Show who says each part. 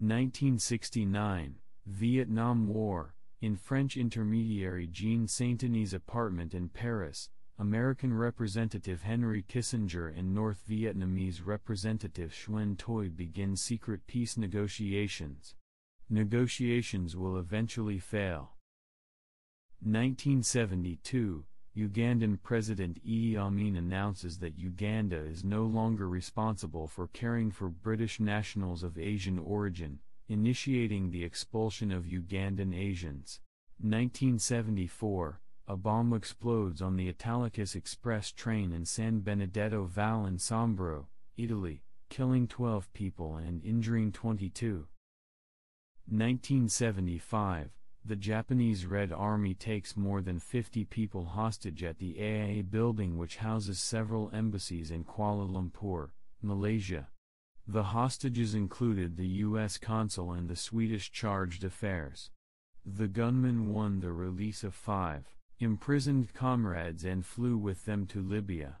Speaker 1: 1969, Vietnam War. In French intermediary Jean Sainteny' apartment in Paris, American Representative Henry Kissinger and North Vietnamese Representative Xuan Thuy begin secret peace negotiations. Negotiations will eventually fail. 1972, Ugandan President Idi Amin announces that Uganda is no longer responsible for caring for British nationals of Asian origin, initiating the expulsion of Ugandan Asians. 1974, a bomb explodes on the Italicus Express train in San Benedetto Val di Sambro, Italy, killing 12 people and injuring 22. 1975, the Japanese Red Army takes more than 50 people hostage at the AIA building which houses several embassies in Kuala Lumpur, Malaysia. The hostages included the U.S. consul and the Swedish chargé d'affaires. The gunmen won the release of five imprisoned comrades and flew with them to Libya.